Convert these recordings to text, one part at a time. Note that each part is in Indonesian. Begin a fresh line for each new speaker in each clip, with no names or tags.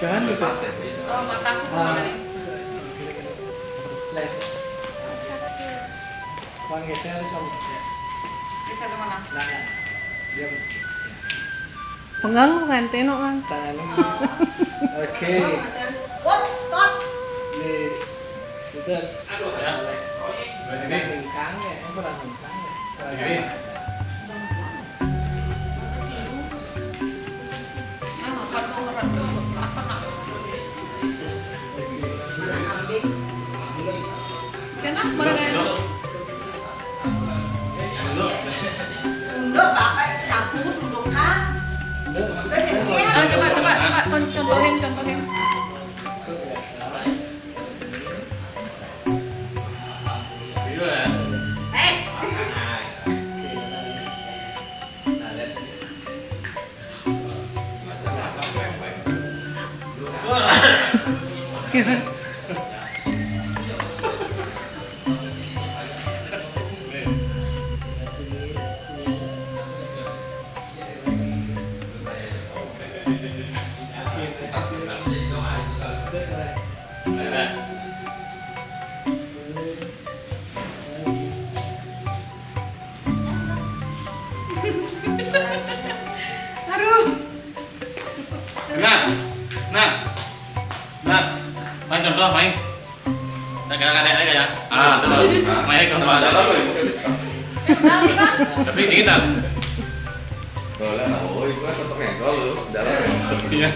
Jangan lupa. Oh, mataku ah. kembali. Les. Bang, geser sama.
Geser ke mana?
Nah, ya. diam.
Pengang bukan tenok
kan? Oh. Oke.
What? Stop.
ini sudah
Aduh, ya
les. Oh, kangen Bengkang ya,
ini Barang kayak.
Enggak, kan.
Ah, coba coba coba con- contohin contohin.
Kan?
Boleh lah, oh itu kan tetap nengkol lu, dalam.
Iya.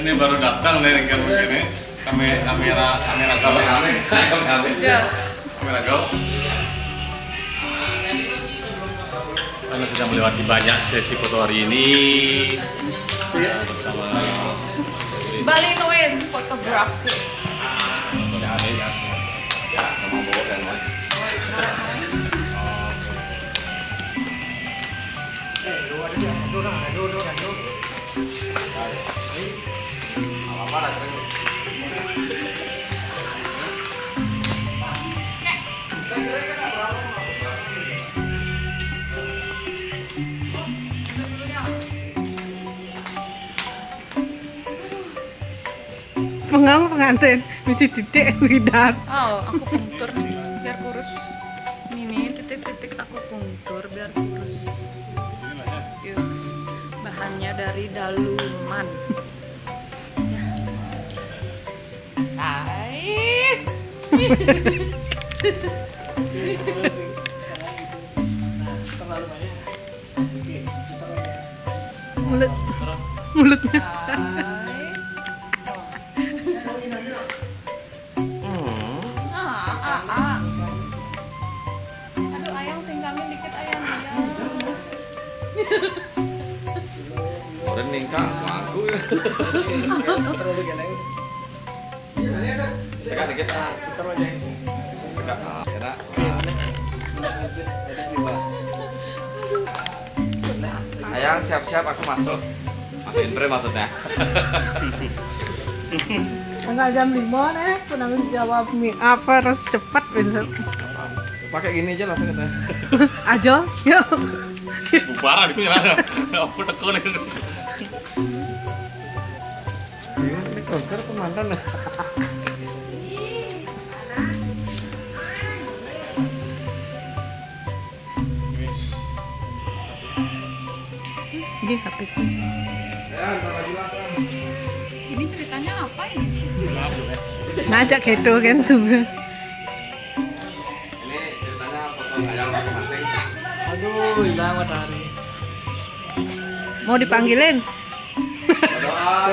Ini baru datang dari kan begini. Kamera kamera kamera
aneh, kalau aneh.
Udah.
Kamera kau. Anda sudah melewati banyak sesi foto hari ini Ya, bersama
Bali Noise Photography.
Tony Anis.
Pengantin misi titik widar.
Oh, aku punktur nih biar kurus. Ini nih titik-titik aku punktur biar kurus. Yuks. Bahannya dari daluman. Ya. Hai.
Mulut mulutnya.
Orang ningkang, aku ya.
Terlalu geleng.
Tekan dikit.
Putar aja.
Tekan. Enak. Ayang siap-siap aku masuk. Masuk intro maksudnya.
Enggak jam 5 nih, penanggung jawab mi apa harus cepat Vincent.
Pakai gini aja langsung kita.
Ajo, yuk.
Bubaran itu ya. Apa tekun ini?
Ini konser pemandan ya.
Gih, HP ku.
Ini ceritanya apa ini?
Ngajak gitu kan subuh.
Aduh, hilang matahari.
Mau dipanggilin?
Doa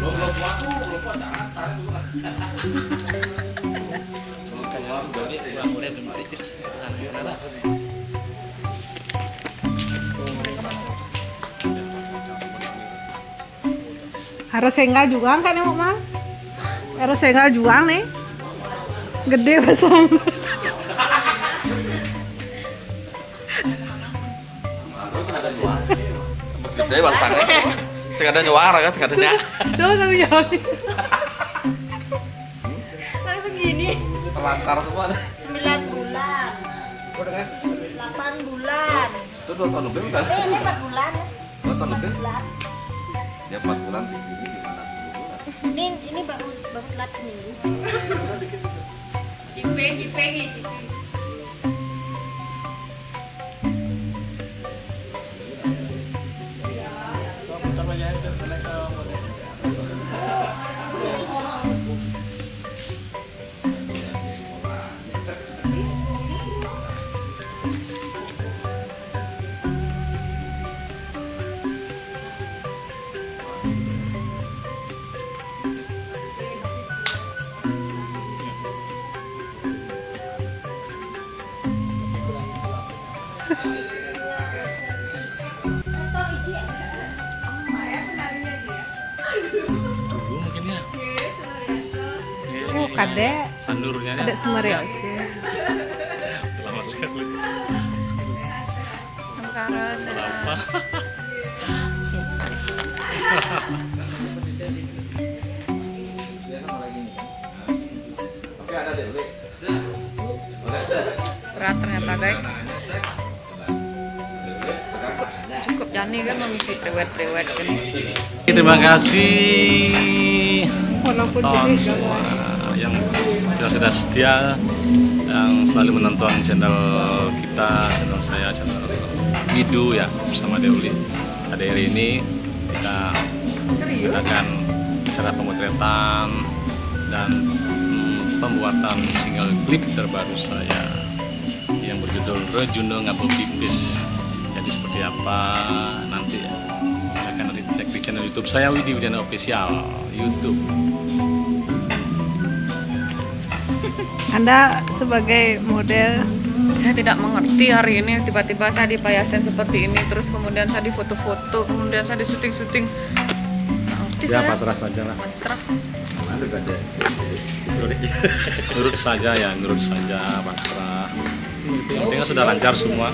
Belum tuh, belum jangan tarik dulu. Belum boleh
Harus sengal juang kan emang mang? Harus sengal juang nih. Gede pasang.
Gede pasangnya. Sing ada nyuara kan, sing ada nyak.
Tuh tahu jawab.
Langsung gini.
Terlantar semua.
9 bulan. 8 bulan.
Itu dua tahun lebih kan?
Eh, ini 4 bulan.
Dua tahun
4
lebih.
bulan.
Ya empat bulan sih. Ini gimana? 10 bulan.
Ini ini baru baru telat seminggu.
Bentar
Dulu mungkin ya.
Oh, kadek.
Sandurnya ya.
Kadek Sumaria sih.
Lama sekali.
Sengkaran
Apa?
Jani kan memisi prewed-prewed kan
Terima kasih
Walaupun
semua yang sudah sudah setia yang selalu menonton channel kita, channel saya, channel Midu ya bersama Deuli. Pada hari ini kita mengadakan cara pemotretan dan mm, pembuatan single klip terbaru saya yang berjudul Rejuno Ngabuk Pipis. Seperti apa nanti akan dicek di channel YouTube saya Widi Widana Official YouTube.
Anda sebagai model
saya tidak mengerti hari ini tiba-tiba saya dipayasin seperti ini terus kemudian saya difoto-foto kemudian saya disuting-syuting Nggak ngerti
Ya
saya
pasrah saja lah.
pasrah
Nurut saja ya, nurut saja pasrah. Yang penting sudah lancar semua.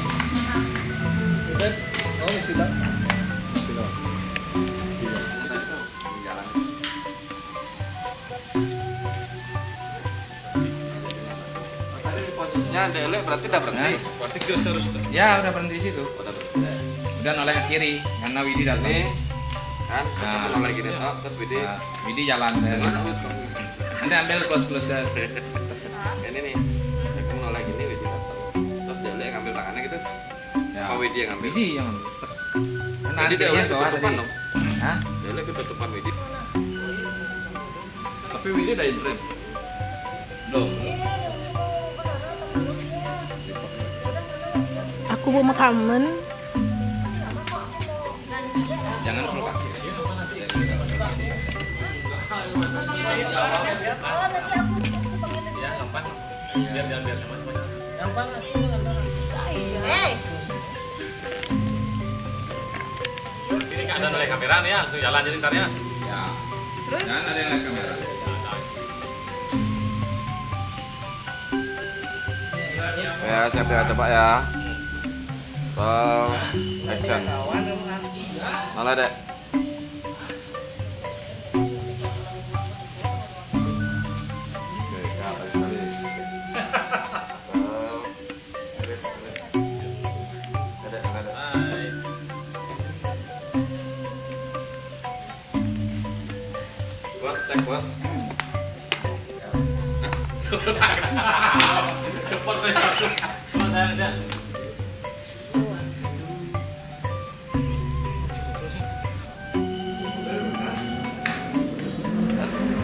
Posisinya Dele berarti udah berhenti.
Berarti kita harus
Ya, udah berhenti di situ. Udah berhenti.
udah noleh ke kiri karena Widi datang
Ini kan terus
Nah,
nolak gini toh, terus Widi
Nah, Widi jalan saya nanti ambil close close
Kayak ini nih. Ya, kamu nolak gini Widi datang. Terus Dele yang ngambil tangannya gitu.
ya.
Apa Widi yang ngambil?
Widi yang Karena
Jadi Dele
antrinya bawah
ketutupan
tadi
dong.
Hah?
Dele ketutupan Widi.
Tapi Willy udah in frame.
belum
sama.
Gampang. Aku dengan
Hei,
Ini kan oleh kamera nih ya, langsung jalan jadi ntar ya.
ya.
Terus?
Jangan ada yang lihat kamera
Ya, siap ya coba ya. Roll action. Nolak dek.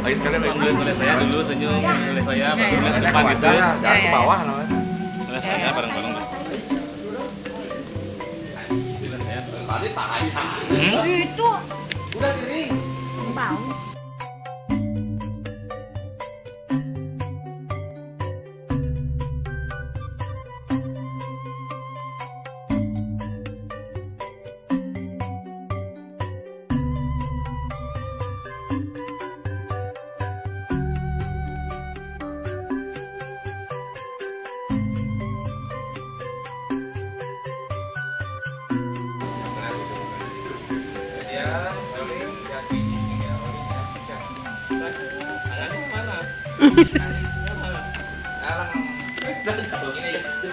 Lagi sekali lagi
Boleh boleh saya dulu senyum, boleh saya baru lihat ke depan gitu.
Ya, jangan
Ya,
ke
ya,
bawah namanya.
Boleh saya bareng-bareng. Boleh saya.
Tadi.
Hmm?
itu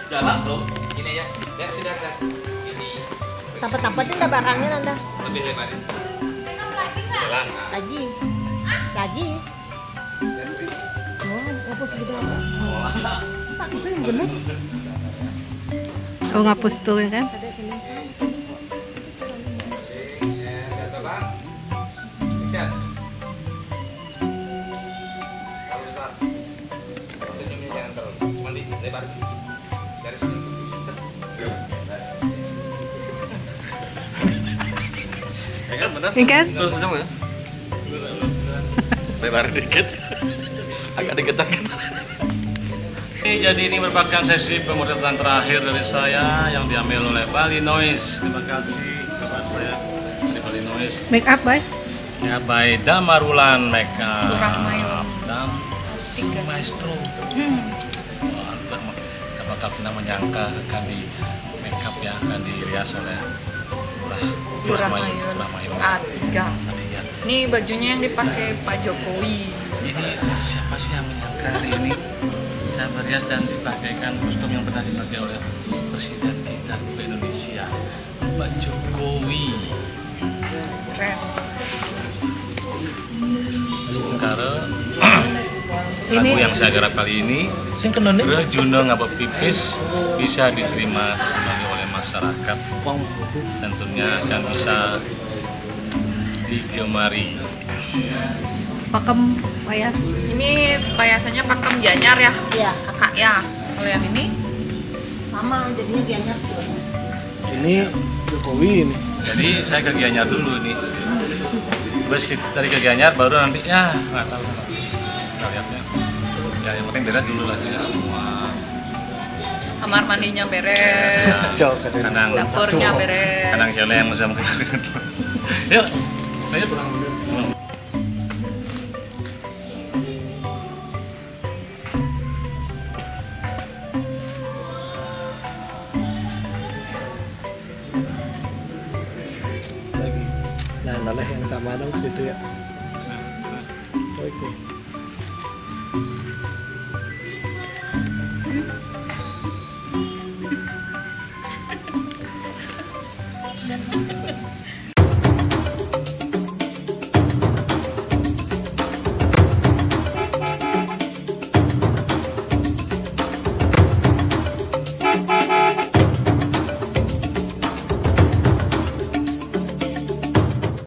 Jalan dong. Ini ya. Sudah
Tapat-tapatin dah barangnya nanda.
lebih lebar. Jalan.
Lagi. Lagi. Oh, apa segede apa? Masa aku tuh yang gendut?
Oh ngapus tuh ya kan?
Kan.
Ini kan?
Terus senyum ya. Lebar dikit. Agak dikejar-kejar.
Oke, jadi ini merupakan sesi pemotretan terakhir dari saya yang diambil oleh Bali Noise. Terima kasih sahabat saya dari Bali Noise.
Make up, Bay.
Ya, by Damarulan. Dan si
Tiga.
Maestro. Wah, ma- nggak bakal pernah menyangka akan di makeup yang akan dirias oleh Murah
Turah
Mayu-
Mayun
Murah Mayun.
A3
Adian.
Ini bajunya yang dipakai Pak Jokowi
Ini siapa sih yang menyangka hari ini saya berias dan dipakaikan kostum yang pernah dipakai oleh Presiden kita Republik Indonesia Pak Jokowi.
Keren
Sementara
Ini-
lagu yang saya garap kali ini
Sing kenone.
Rejuno Ngabok Pipis bisa diterima masyarakat tentunya akan bisa digemari.
Pakem payas.
Ini payasannya pakem janyar ya
Iya.
kakak ya Kalau yang ini
Sama jadinya dianya tuh.
Ini Jokowi ini.
Jadi saya ke Gianyar dulu nih. Terus dari ke Gianyar baru nanti ya nggak tahu. Nggak lihatnya. Ya yang penting beres dulu lah ya.
Kamar mandinya beres.
Kadang
Dapurnya beres
kadang saya yang bisa mengejar. Yuk, ayo.
Lagi. Nah, noleh yang sama dong situ ya. Oke.